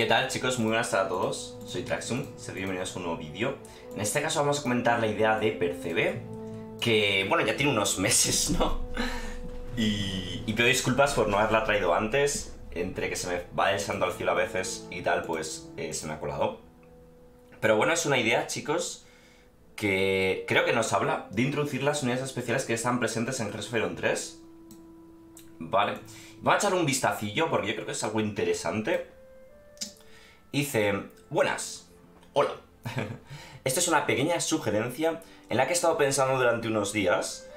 ¿Qué tal chicos? Muy buenas tardes a todos, soy Traxum, sed bienvenidos a un nuevo vídeo. En este caso vamos a comentar la idea de Percebe, que bueno, ya tiene unos meses, ¿no? Y, y pido disculpas por no haberla traído antes, entre que se me va el al cielo a veces y tal, pues eh, se me ha colado. Pero bueno, es una idea, chicos, que creo que nos habla de introducir las unidades especiales que están presentes en Hearts 3. Vale. Vamos a echar un vistacillo porque yo creo que es algo interesante. Dice, buenas, hola. Esta es una pequeña sugerencia en la que he estado pensando durante unos días,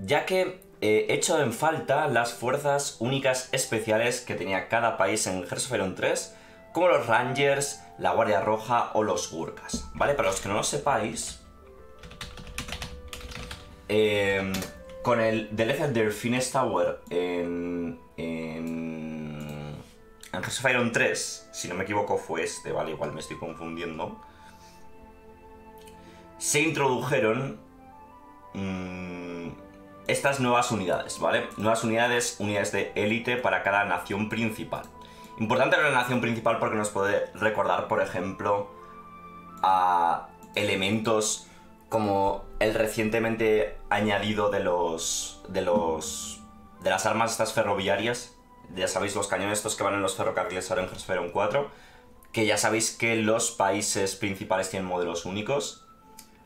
ya que he hecho en falta las fuerzas únicas especiales que tenía cada país en Hearts of 3, como los Rangers, la Guardia Roja o los Gurkas. ¿Vale? Para los que no lo sepáis, eh, con el The Legendary Finest Tower en, Iron 3, si no me equivoco fue este, ¿vale? Igual me estoy confundiendo. Se introdujeron mmm, estas nuevas unidades, ¿vale? Nuevas unidades, unidades de élite para cada nación principal. Importante la nación principal porque nos puede recordar, por ejemplo, a elementos como el recientemente añadido de los. de los. de las armas estas ferroviarias. Ya sabéis, los cañones estos que van en los ferrocarriles ahora en Hearthstone 4. Que ya sabéis que los países principales tienen modelos únicos.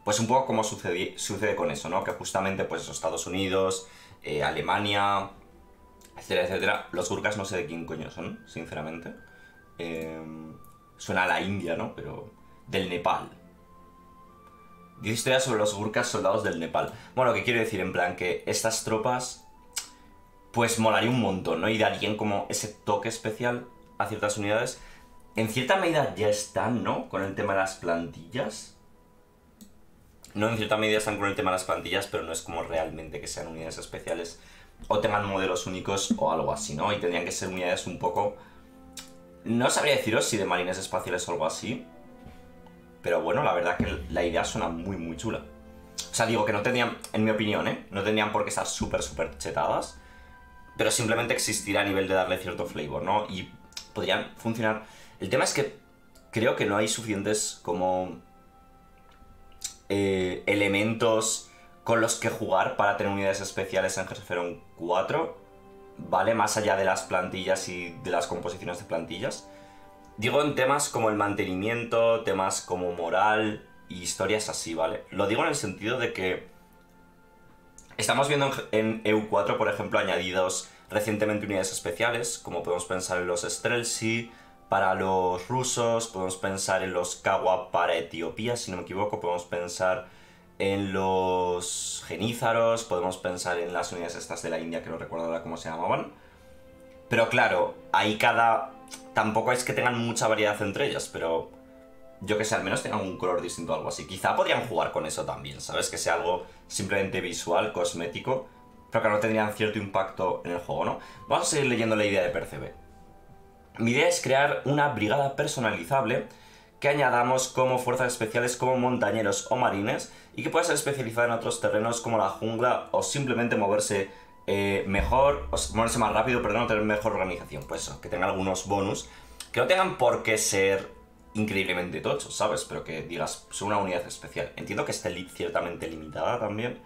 Pues un poco como sucede, sucede con eso, ¿no? Que justamente, pues, Estados Unidos, eh, Alemania, etcétera, etcétera. Los Gurkas no sé de quién coño son, sinceramente. Eh, suena a la India, ¿no? Pero del Nepal. Dice historia sobre los Gurkas soldados del Nepal. Bueno, ¿qué quiero decir? En plan que estas tropas, pues molaría un montón, ¿no? Y darían como ese toque especial a ciertas unidades. En cierta medida ya están, ¿no? Con el tema de las plantillas. No, en cierta medida están con el tema de las plantillas, pero no es como realmente que sean unidades especiales o tengan modelos únicos o algo así, ¿no? Y tendrían que ser unidades un poco... No sabría deciros si de marines espaciales o algo así, pero bueno, la verdad que la idea suena muy, muy chula. O sea, digo que no tendrían, en mi opinión, ¿eh? No tendrían por qué estar súper, súper chetadas, pero simplemente existirá a nivel de darle cierto flavor, ¿no? Y podrían funcionar... El tema es que creo que no hay suficientes como... Eh, elementos con los que jugar para tener unidades especiales en Hearthstone 4, ¿vale? Más allá de las plantillas y de las composiciones de plantillas. Digo en temas como el mantenimiento, temas como moral y historias así, ¿vale? Lo digo en el sentido de que estamos viendo en EU4, por ejemplo, añadidos recientemente unidades especiales, como podemos pensar en los Strelsi para los rusos, podemos pensar en los Kawa para Etiopía, si no me equivoco, podemos pensar en los genízaros, podemos pensar en las unidades estas de la India, que no recuerdo ahora cómo se llamaban. Pero claro, ahí cada... Tampoco es que tengan mucha variedad entre ellas, pero yo que sé, al menos tengan un color distinto o algo así. Quizá podrían jugar con eso también, ¿sabes? Que sea algo simplemente visual, cosmético, pero que no tendrían cierto impacto en el juego, ¿no? Vamos a seguir leyendo la idea de Percebe. Mi idea es crear una brigada personalizable que añadamos como fuerzas especiales como montañeros o marines y que pueda ser especializada en otros terrenos como la jungla o simplemente moverse eh, mejor, o moverse más rápido, perdón, tener mejor organización. Pues eso, que tenga algunos bonus, que no tengan por qué ser increíblemente tochos, ¿sabes? Pero que digas, son una unidad especial. Entiendo que esté ciertamente limitada también.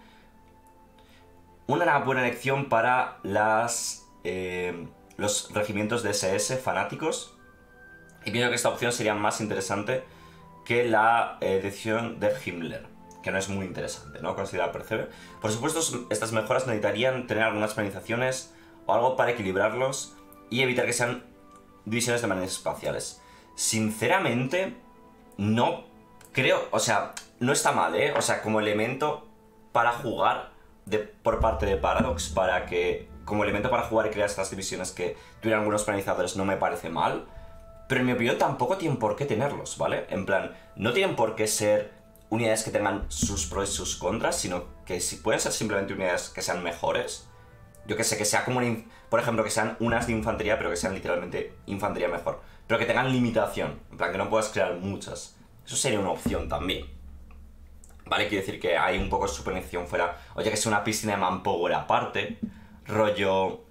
Una buena elección para las, eh, los regimientos de SS fanáticos. Y pienso que esta opción sería más interesante que la eh, decisión de Himmler que no es muy interesante, ¿no? Considerar Percebe. Por supuesto, estas mejoras necesitarían tener algunas penalizaciones o algo para equilibrarlos y evitar que sean divisiones de maneras espaciales. Sinceramente, no creo, o sea, no está mal, ¿eh? O sea, como elemento para jugar de, por parte de Paradox, para que, como elemento para jugar y crear estas divisiones que tuvieran algunos penalizadores, no me parece mal. Pero en mi opinión tampoco tienen por qué tenerlos, ¿vale? En plan, no tienen por qué ser unidades que tengan sus pros y sus contras, sino que si pueden ser simplemente unidades que sean mejores, yo que sé, que sea como, por ejemplo, que sean unas de infantería, pero que sean literalmente infantería mejor, pero que tengan limitación, en plan que no puedas crear muchas. Eso sería una opción también. ¿Vale? Quiere decir que hay un poco de superposición fuera, oye, que sea una piscina de manpower aparte, rollo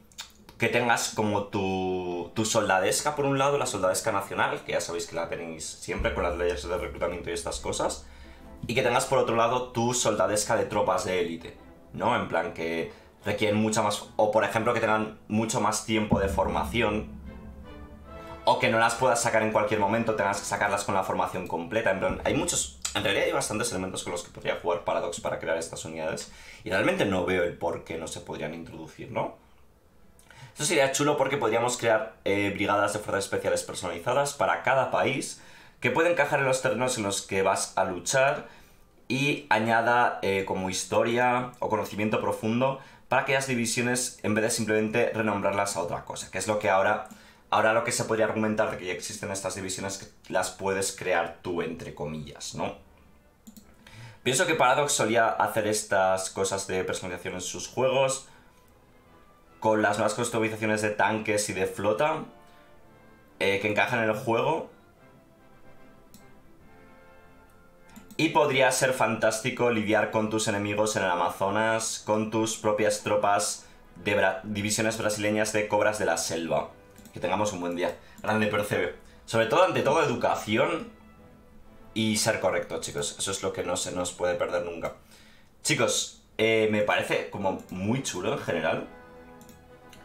que tengas como tu, tu soldadesca por un lado, la soldadesca nacional, que ya sabéis que la tenéis siempre con las leyes de reclutamiento y estas cosas, y que tengas por otro lado tu soldadesca de tropas de élite, ¿no? En plan que requieren mucha más, o por ejemplo que tengan mucho más tiempo de formación, o que no las puedas sacar en cualquier momento, tengas que sacarlas con la formación completa, en plan, hay muchos, en realidad hay bastantes elementos con los que podría jugar Paradox para crear estas unidades, y realmente no veo el por qué no se podrían introducir, ¿no? Esto sería chulo porque podríamos crear eh, brigadas de fuerzas especiales personalizadas para cada país que puede encajar en los terrenos en los que vas a luchar y añada eh, como historia o conocimiento profundo para aquellas divisiones en vez de simplemente renombrarlas a otra cosa, que es lo que ahora, ahora lo que se podría argumentar de que ya existen estas divisiones que las puedes crear tú, entre comillas, ¿no? Pienso que Paradox solía hacer estas cosas de personalización en sus juegos, con las nuevas customizaciones de tanques y de flota eh, que encajan en el juego. Y podría ser fantástico lidiar con tus enemigos en el Amazonas, con tus propias tropas de divisiones brasileñas de cobras de la selva. Que tengamos un buen día. Grande percebe. Sobre todo, ante todo, educación y ser correcto, chicos. Eso es lo que no se nos puede perder nunca. Chicos, eh, me parece como muy chulo en general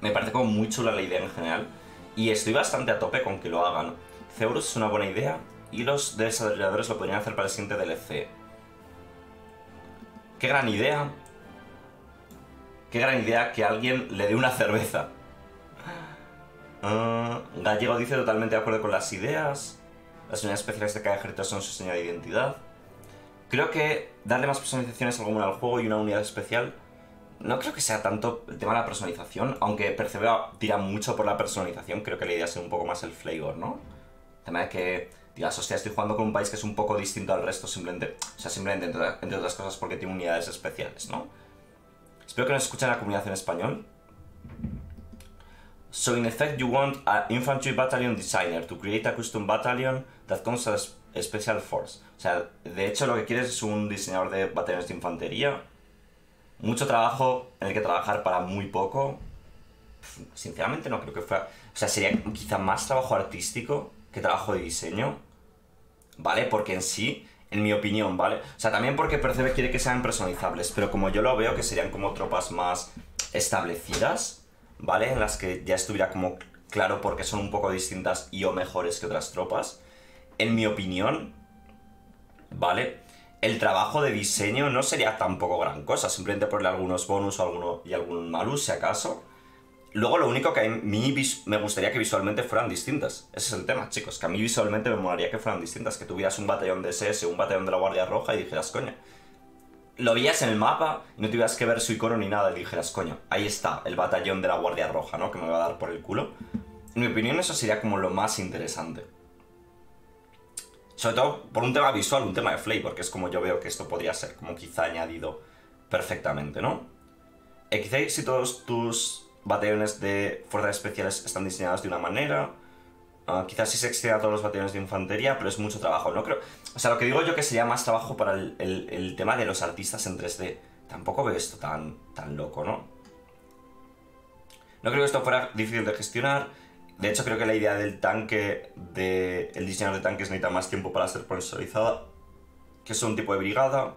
me parece como muy chula la idea en general. Y estoy bastante a tope con que lo hagan. Zeurus es una buena idea y los desarrolladores lo podrían hacer para el siguiente DLC. Qué gran idea. Qué gran idea que alguien le dé una cerveza. Ah, Gallego dice totalmente de acuerdo con las ideas. Las unidades especiales de cada ejército son su señal de identidad. Creo que darle más personalizaciones a al juego y una unidad especial no creo que sea tanto el tema de la personalización, aunque Persevera tira mucho por la personalización, creo que la idea es un poco más el flavor, ¿no? El tema de que digas, hostia, estoy jugando con un país que es un poco distinto al resto, simplemente, o sea, simplemente entre, otras cosas porque tiene unidades especiales, ¿no? Espero que nos escuchen la comunidad en español. So in effect you want an infantry battalion designer to create a custom battalion that comes as special force. O sea, de hecho lo que quieres es un diseñador de batallones de infantería mucho trabajo en el que trabajar para muy poco. Sinceramente no creo que fuera... O sea, sería quizá más trabajo artístico que trabajo de diseño. ¿Vale? Porque en sí, en mi opinión, ¿vale? O sea, también porque Percebe quiere que sean personalizables, pero como yo lo veo que serían como tropas más establecidas, ¿vale? En las que ya estuviera como claro porque son un poco distintas y o mejores que otras tropas. En mi opinión, ¿vale? el trabajo de diseño no sería tampoco gran cosa, simplemente ponerle algunos bonus o alguno, y algún malus si acaso. Luego lo único que a mí me gustaría que visualmente fueran distintas. Ese es el tema, chicos, que a mí visualmente me molaría que fueran distintas, que tuvieras un batallón de SS, un batallón de la Guardia Roja y dijeras, coño. Lo veías en el mapa y no tuvieras que ver su icono ni nada y dijeras, coño, ahí está el batallón de la Guardia Roja, ¿no? Que me va a dar por el culo. En mi opinión eso sería como lo más interesante. Sobre todo por un tema visual, un tema de flavor, que es como yo veo que esto podría ser, como quizá añadido perfectamente, ¿no? Eh, quizá si todos tus batallones de fuerzas especiales están diseñados de una manera, uh, quizás sí se extienda a todos los batallones de infantería, pero es mucho trabajo, ¿no? Creo, o sea, lo que digo yo que sería más trabajo para el, tema de los artistas en 3D. Tampoco veo esto tan, tan loco, ¿no? No creo que esto fuera difícil de gestionar. De hecho, creo que la idea del tanque, de el diseñador de tanques necesita más tiempo para ser personalizada, que es un tipo de brigada,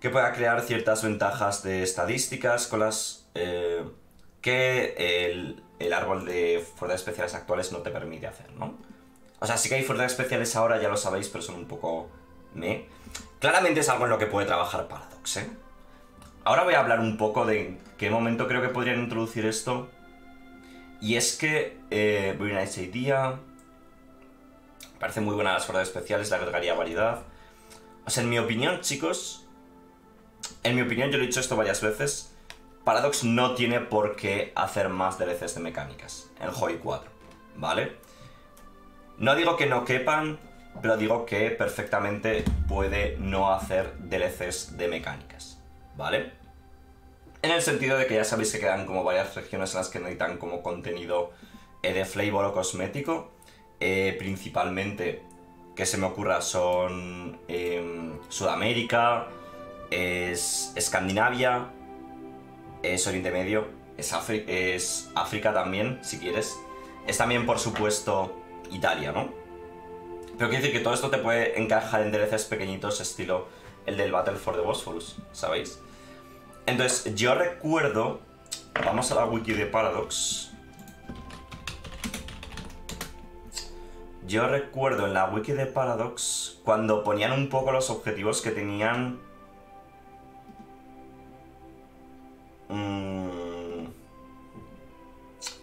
que pueda crear ciertas ventajas de estadísticas con las eh, que el, el, árbol de fuerzas especiales actuales no te permite hacer, ¿no? O sea, sí que hay fuerzas especiales ahora, ya lo sabéis, pero son un poco... me. Claramente es algo en lo que puede trabajar Paradox, ¿eh? Ahora voy a hablar un poco de qué momento creo que podrían introducir esto y es que eh, Very Nice Idea. Parece muy buena las fuerzas especiales, le agregaría variedad. O sea, en mi opinión, chicos. En mi opinión, yo lo he dicho esto varias veces. Paradox no tiene por qué hacer más DLCs de mecánicas en Hoi 4, ¿vale? No digo que no quepan, pero digo que perfectamente puede no hacer DLCs de mecánicas, ¿vale? En el sentido de que ya sabéis que quedan como varias regiones en las que necesitan como contenido eh, de flavor o cosmético. Eh, principalmente, que se me ocurra, son em, Sudamérica, es Escandinavia, es Oriente Medio, es, África también, si quieres. Es también, por supuesto, Italia, ¿no? Pero quiero decir que todo esto te puede encajar en DLCs pequeñitos estilo el del Battle for the Bosphorus, ¿sabéis? Entonces, yo recuerdo... Vamos a la wiki de Paradox. Yo recuerdo en la wiki de Paradox cuando ponían un poco los objetivos que tenían... Mm,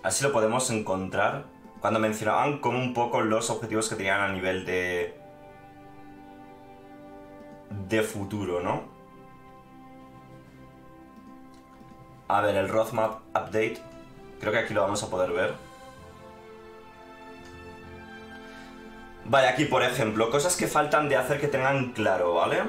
así lo podemos encontrar. Cuando mencionaban como un poco los objetivos que tenían a nivel de... De futuro, ¿no? A ver, el roadmap update. Creo que aquí lo vamos a poder ver. Vale, aquí por ejemplo, cosas que faltan de hacer que tengan claro, ¿vale?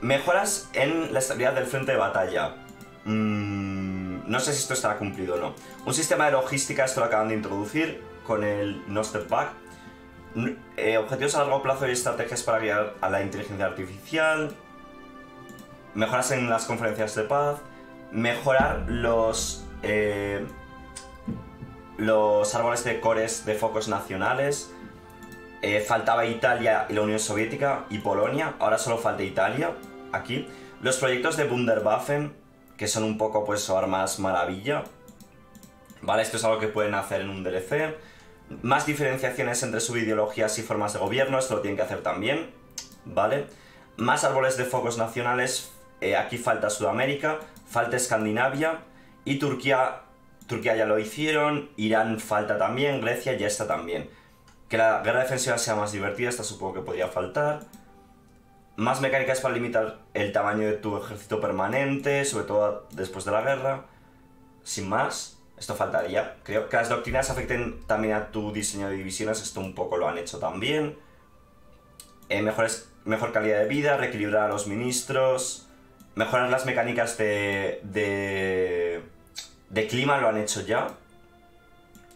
Mejoras en la estabilidad del frente de batalla. Mm, no sé si esto estará cumplido o no. Un sistema de logística, esto lo acaban de introducir con el No Step Back. Eh, objetivos a largo plazo y estrategias para guiar a la inteligencia artificial. Mejoras en las conferencias de paz. Mejorar los... Eh, los árboles de cores de focos nacionales eh, faltaba Italia y la Unión Soviética y Polonia, ahora solo falta Italia, aquí. Los proyectos de Wunderwaffen, que son un poco pues armas maravilla. Vale, esto es algo que pueden hacer en un DLC. Más diferenciaciones entre subideologías y formas de gobierno, esto lo tienen que hacer también. Vale. Más árboles de focos nacionales, eh, aquí falta Sudamérica, falta Escandinavia y Turquía, Turquía ya lo hicieron, Irán falta también, Grecia ya está también. Que la guerra defensiva sea más divertida, esta supongo que podría faltar. Más mecánicas para limitar el tamaño de tu ejército permanente, sobre todo después de la guerra. Sin más, esto faltaría. Creo que las doctrinas afecten también a tu diseño de divisiones, esto un poco lo han hecho también. Eh, mejores, mejor calidad de vida, reequilibrar a los ministros, mejorar las mecánicas de, de, de clima, lo han hecho ya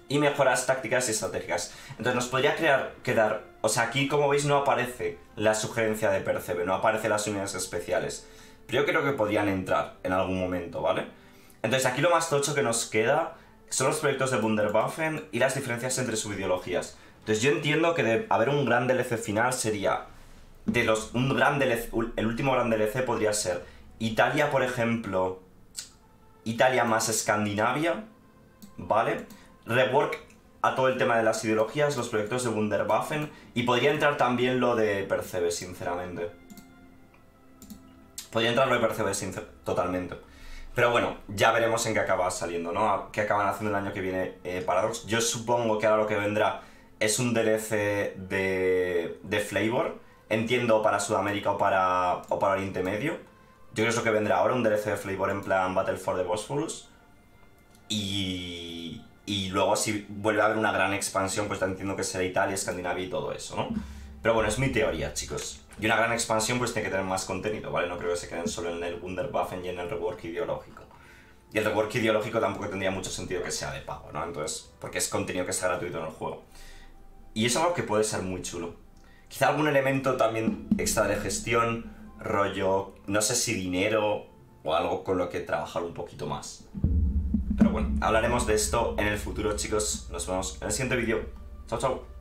y mejoras tácticas y estratégicas. Entonces nos podría crear, quedar... O sea, aquí como veis no aparece la sugerencia de Percebe, no aparece las unidades especiales. Pero yo creo que podrían entrar en algún momento, ¿vale? Entonces aquí lo más tocho que nos queda son los proyectos de Wunderwaffen y las diferencias entre subideologías. Entonces yo entiendo que de haber un gran DLC final sería... De los, un gran DLC, el último gran DLC podría ser Italia, por ejemplo, Italia más Escandinavia, ¿vale? rework a todo el tema de las ideologías, los proyectos de Wunderwaffen y podría entrar también lo de Percebe, sinceramente. Podría entrar lo de Percebe totalmente. Pero bueno, ya veremos en qué acaba saliendo, ¿no? ¿Qué acaban haciendo el año que viene eh, Paradox? Yo supongo que ahora lo que vendrá es un DLC de, de Flavor. Entiendo para Sudamérica o para, o para Oriente Medio. Yo creo que es lo que vendrá ahora, un DLC de Flavor en plan Battle for the Bosphorus. Y, y luego si vuelve a haber una gran expansión, pues entiendo que será Italia, Escandinavia y todo eso, ¿no? Pero bueno, es mi teoría, chicos. Y una gran expansión pues tiene que tener más contenido, ¿vale? No creo que se queden solo en el Wunderwaffen y en el rework ideológico. Y el rework ideológico tampoco tendría mucho sentido que sea de pago, ¿no? Entonces, porque es contenido que está gratuito en el juego. Y es algo que puede ser muy chulo. Quizá algún elemento también extra de gestión, rollo, no sé si dinero o algo con lo que trabajar un poquito más. Pero bueno, hablaremos de esto en el futuro, chicos. Nos vemos en el siguiente vídeo. Chao, chao.